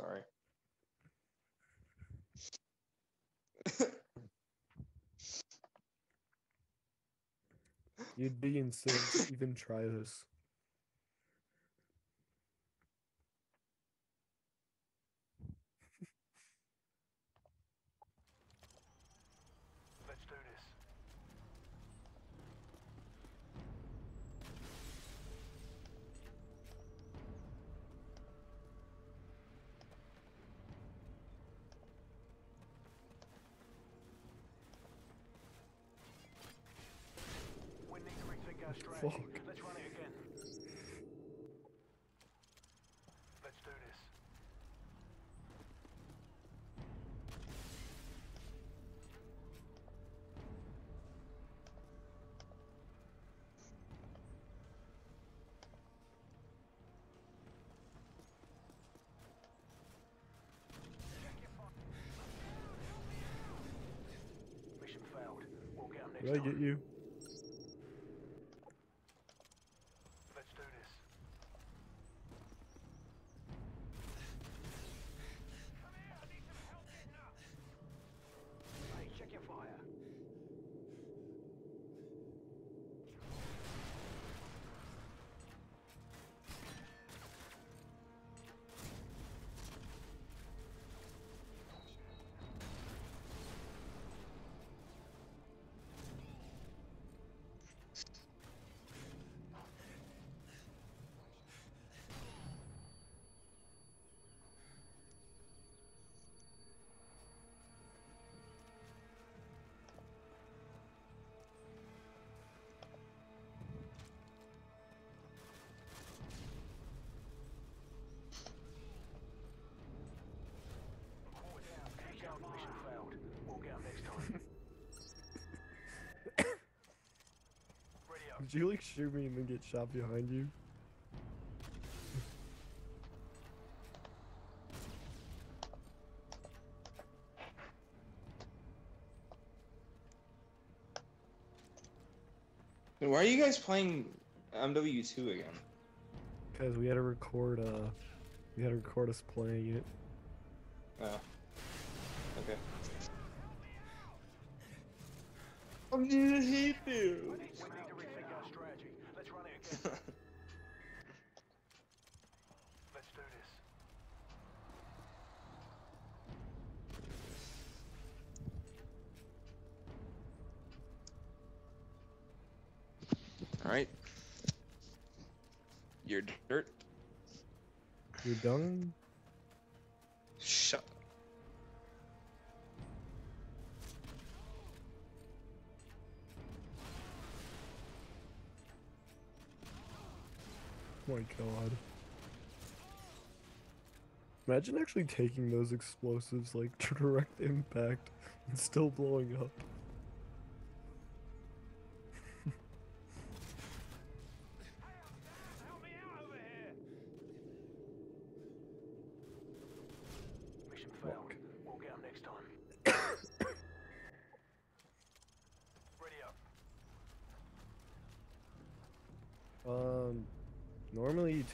Sorry. You'd be insane to even try this. Did I get you? Ready. Did you like shoot me and then get shot behind you? Why are you guys playing MW2 again? Because we had to record uh we had to record us playing it. Oh. Okay. I need hate you. You're dirt. You're done? Shut. Oh my god. Imagine actually taking those explosives like to direct impact and still blowing up.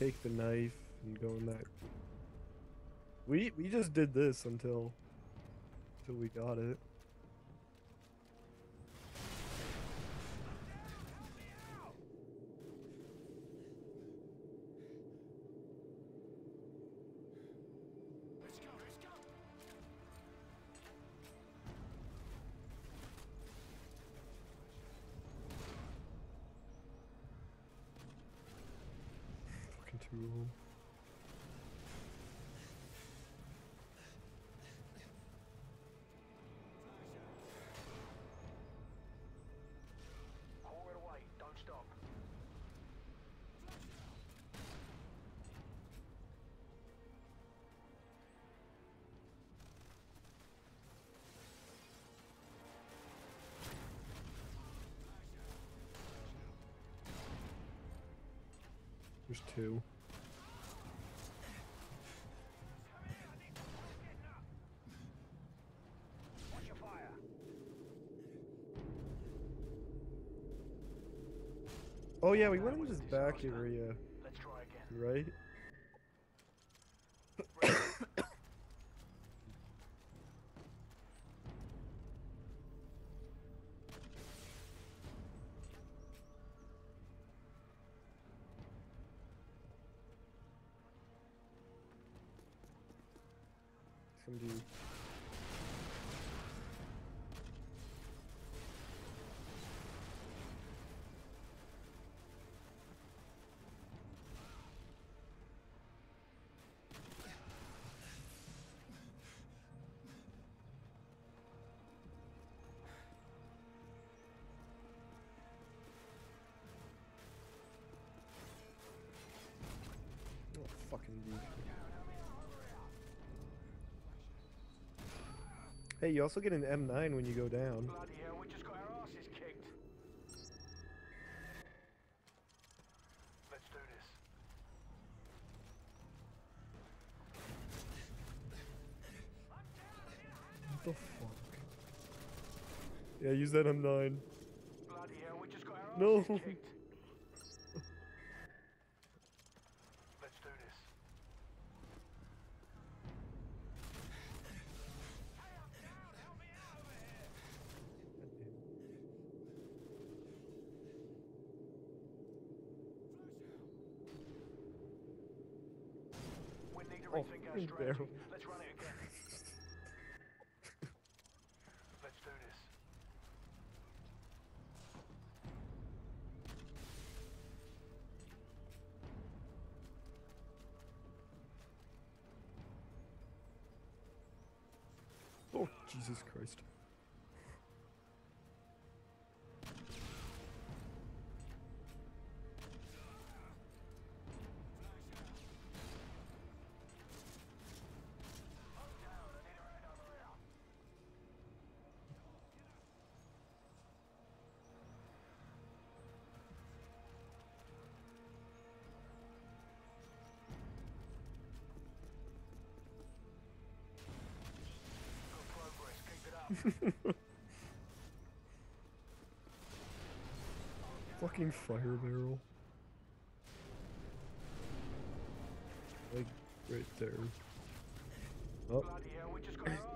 Take the knife and go in that. We we just did this until until we got it. There's two. Watch your fire. Oh yeah, we went in this back area, Let's try again. right? Fucking dude. Hey, you also get an M9 when you go down. Bloody hell, we just got our asses kicked. Let's do this. What the fuck? Yeah, use that M9. Bloody hell, we just got our No. Jesus Christ. Fucking fire barrel. Like, right there. Oh,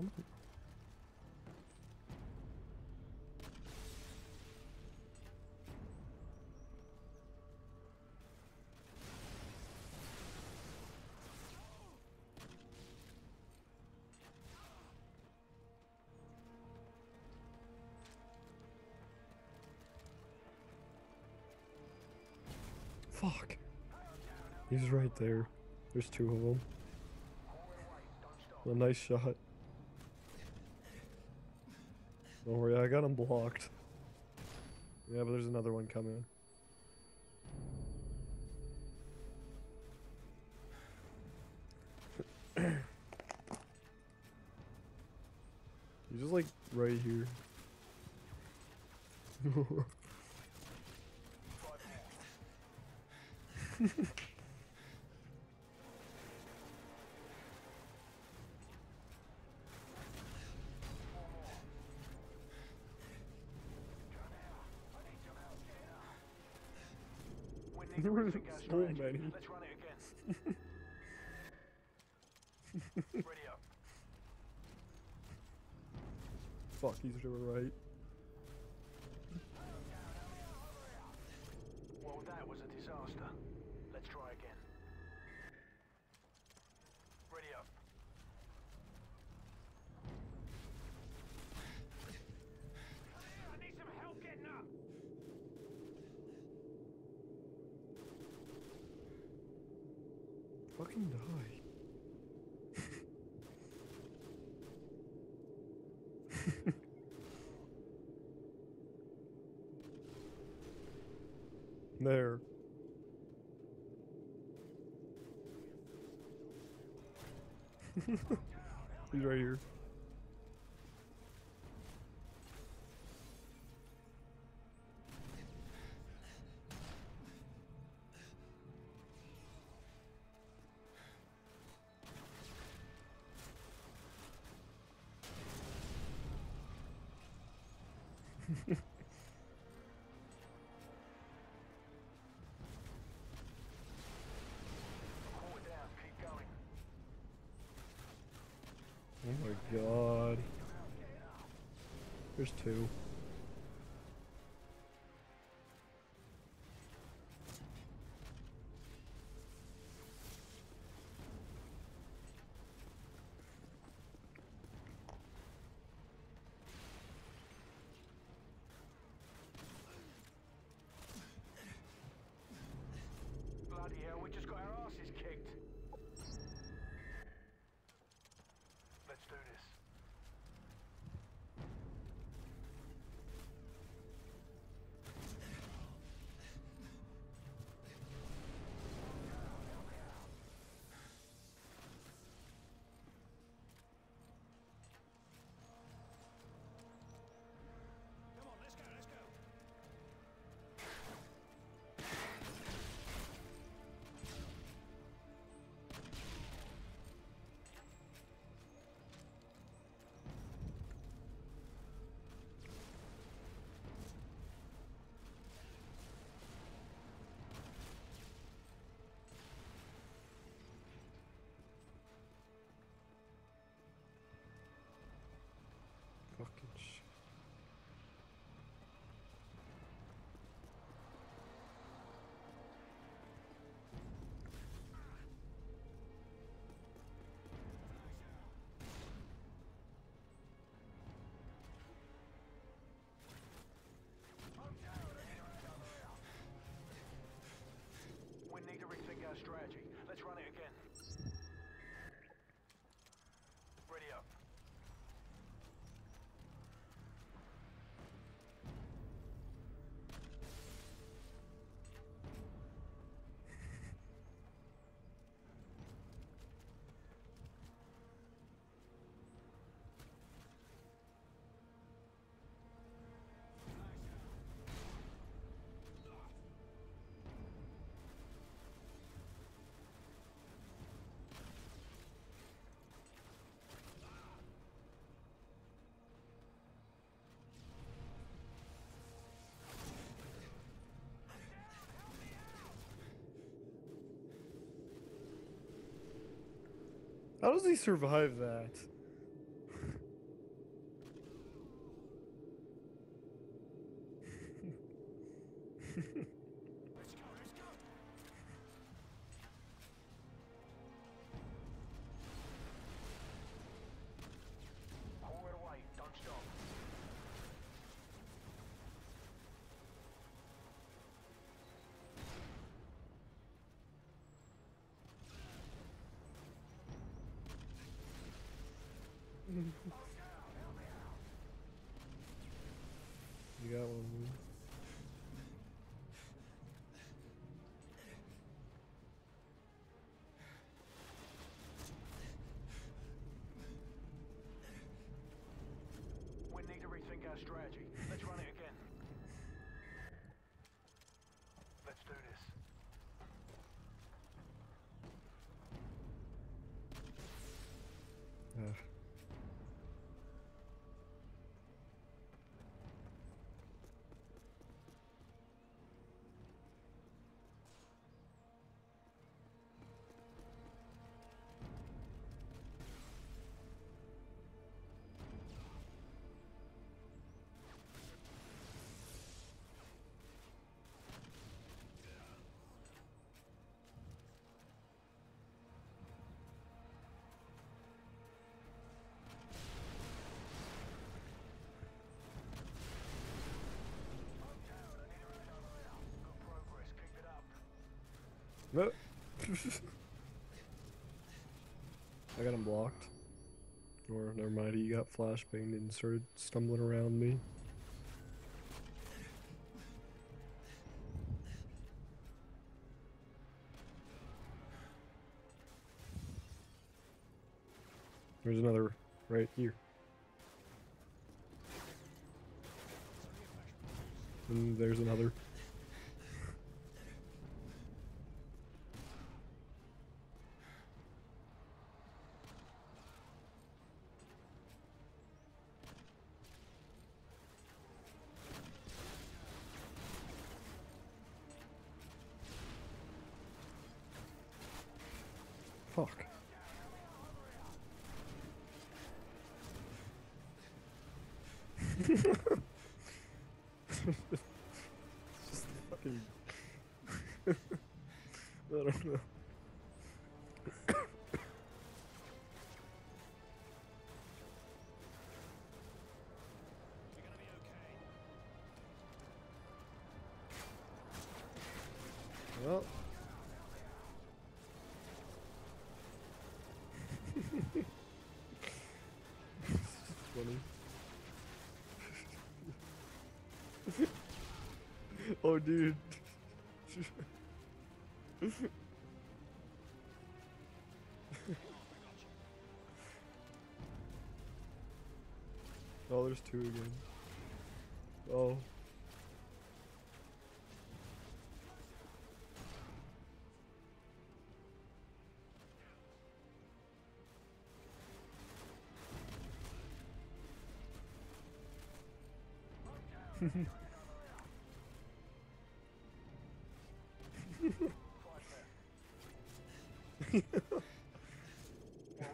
Come on. Fuck. He's right there. There's two of them. A nice shot. Got him blocked. Yeah, but there's another one coming. There were so many. Let's run it again. Fuck, he's to the right. Well, that was a disaster. Let's try again. Ready up. I need some help getting up. Fucking die. there. He's right here. Oh my god. There's two. How does he survive that? Our strategy. Let's run it I got him blocked. Or never mind, he got flashbanged and started stumbling around me. There's another right here. And there's another. Well. funny. oh, dude. oh, there's two again. Oh.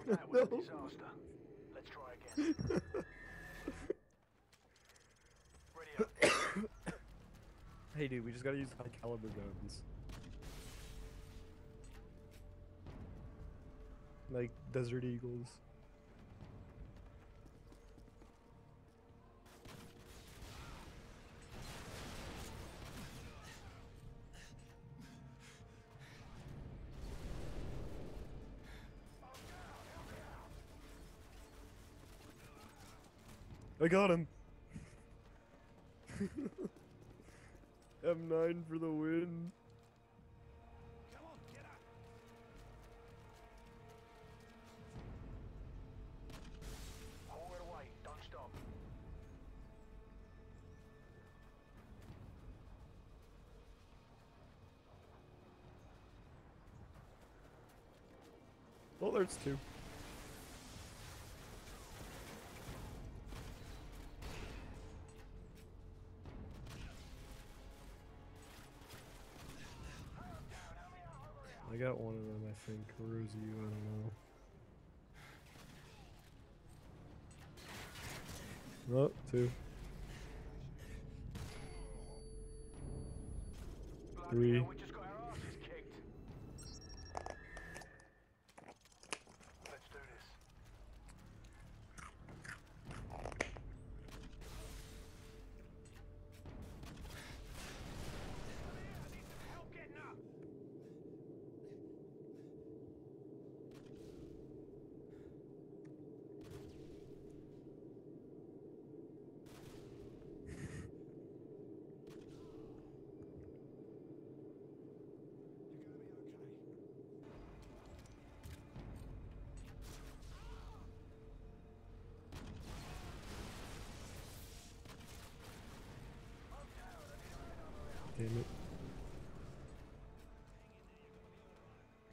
That was a disaster. Let's try again. Hey, dude, we just gotta use high caliber guns. Like Desert Eagles. I got him. M9 for the win. Come on, get up. Haul it away. Don't stop. Oh, there's two. Got one of them, I think. Or is you? I don't know. Two. Bloody Three. hell, we just got our asses kicked. Let's do this. Help getting up. You're gonna be okay. Damn it.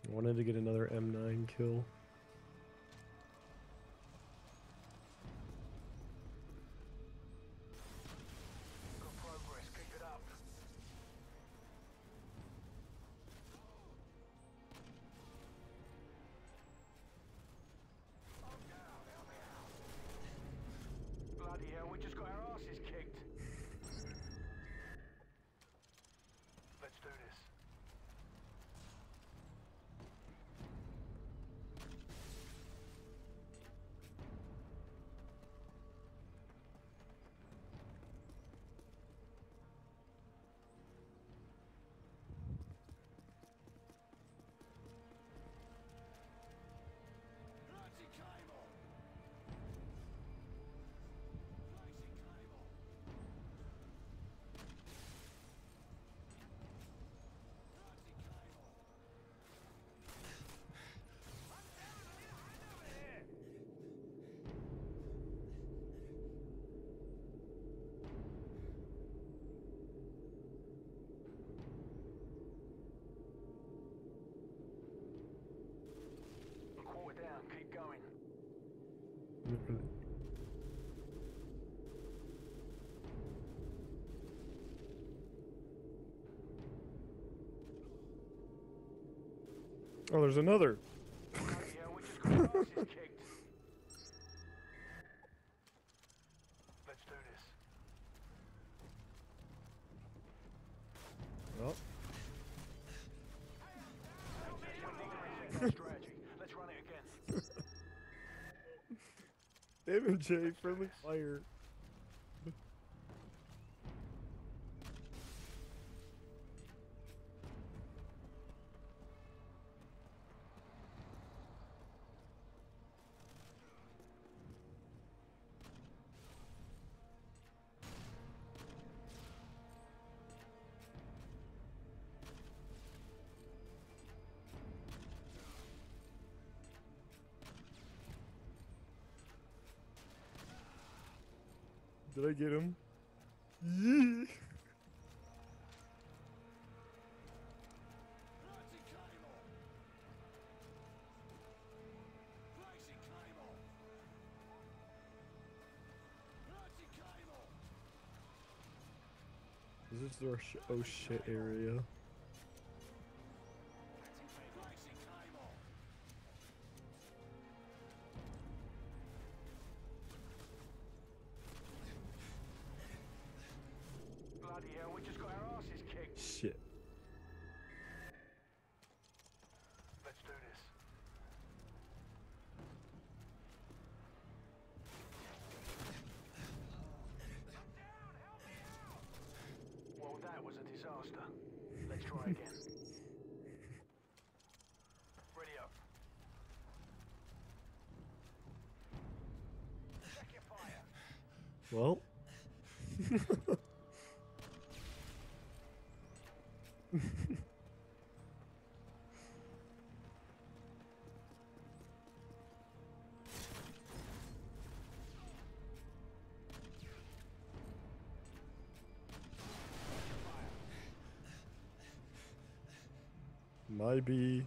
I wanted to get another M9 kill. Oh, there's another. Jay, friendly fire. Did I get him? Yee! This is our sh oh shit area. Well. Maybe.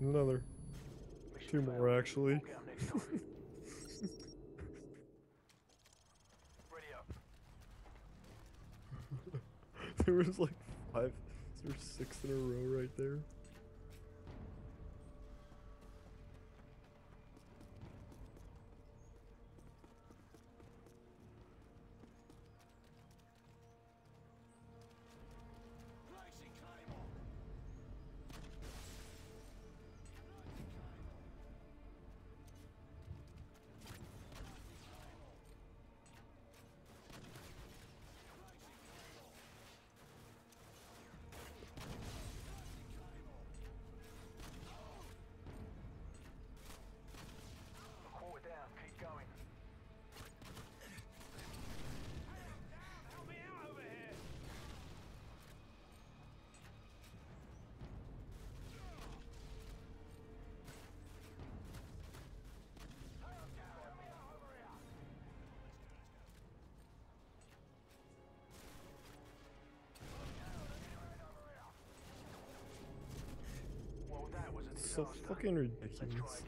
Another. Two more, actually. there was like five or six in a row right there. so fucking ridiculous.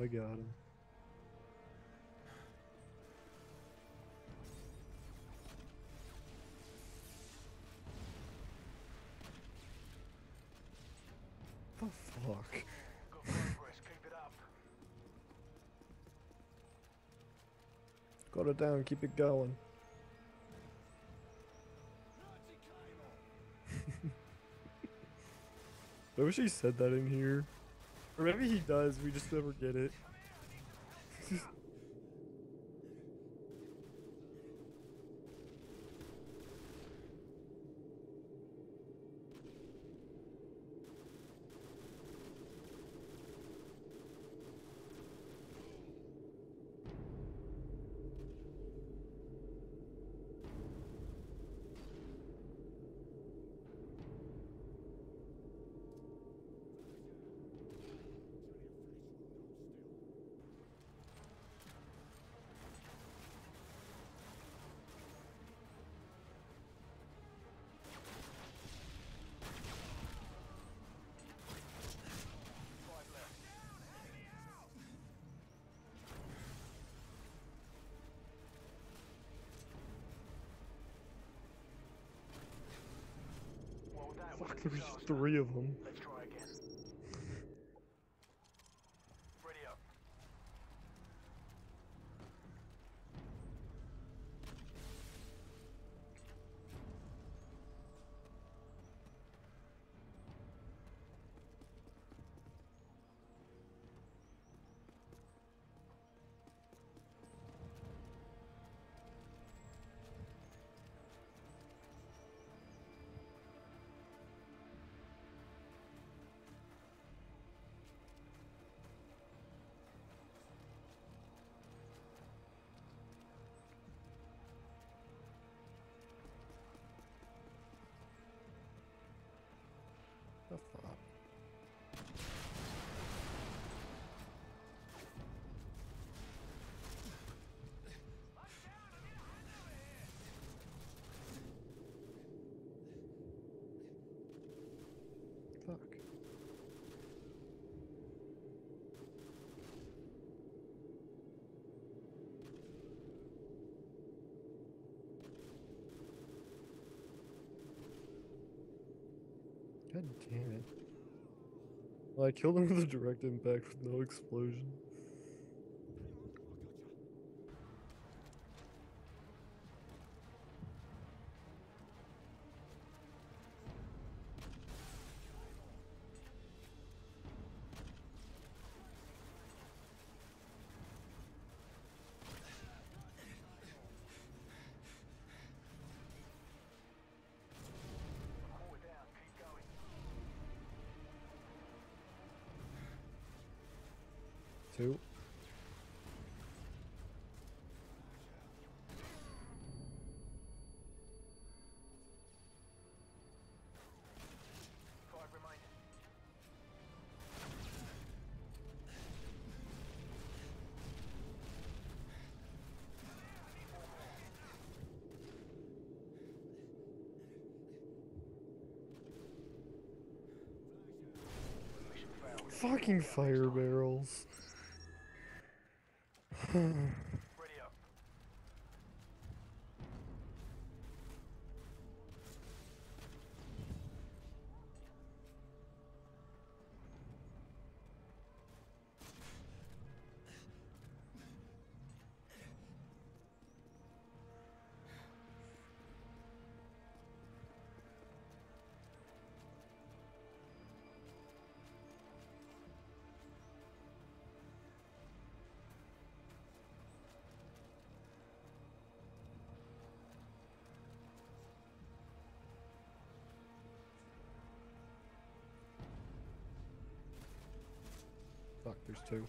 I got him. The fuck? Got it down, keep it going. I wish he said that in here. Or maybe he does, we just never get it. Disaster. three of them. God damn it. Well, I killed him with a direct impact with no explosion. Fucking fire barrels. There's two.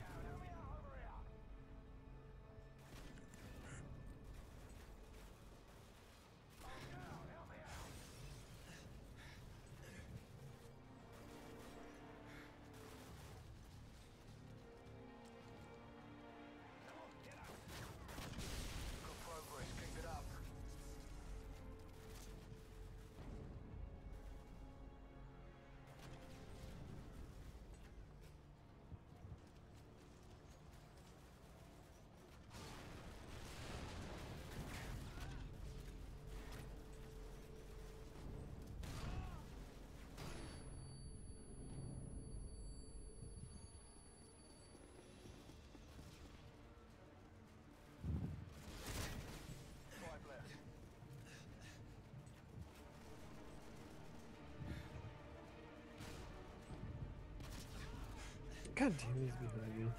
God damn, he's behind me.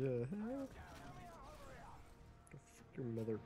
Yeah. Go fuck your mother.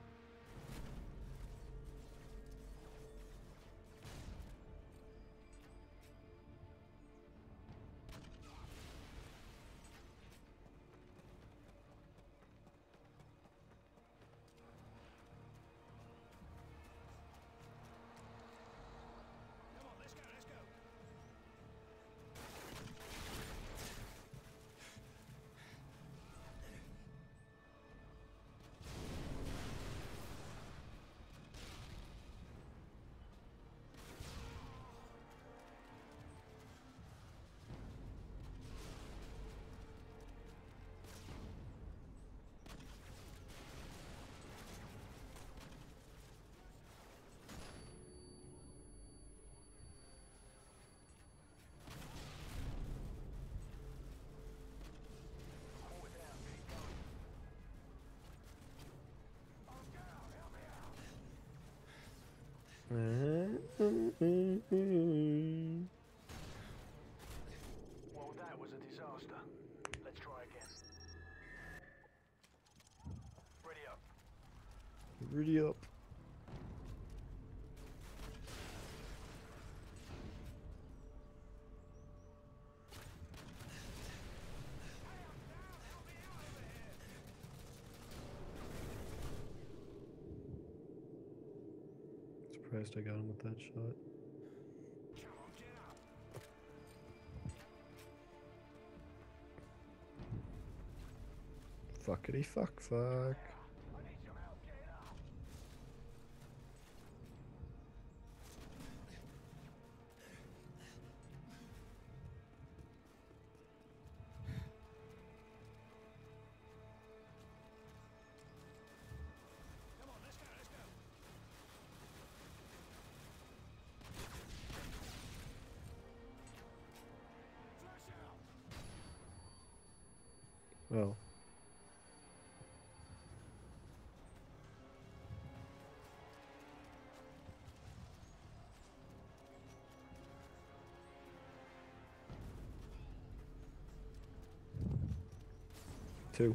Ready up. Surprised I got him with that shot. Fuckity fuck fuck. Well. Two.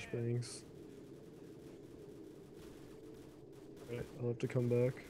flashbangs. Alright, I'll have to come back.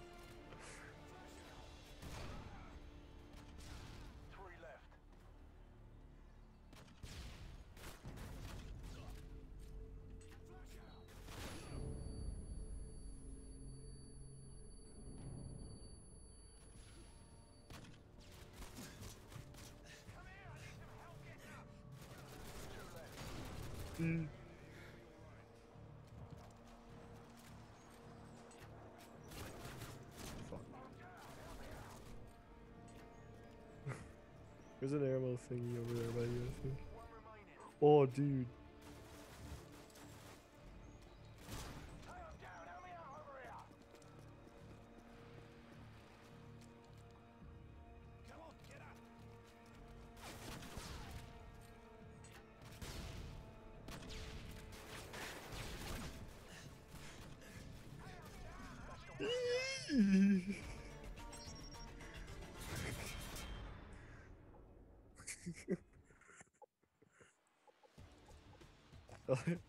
There's an ammo thingy over there by you, I think. Oh, dude.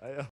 I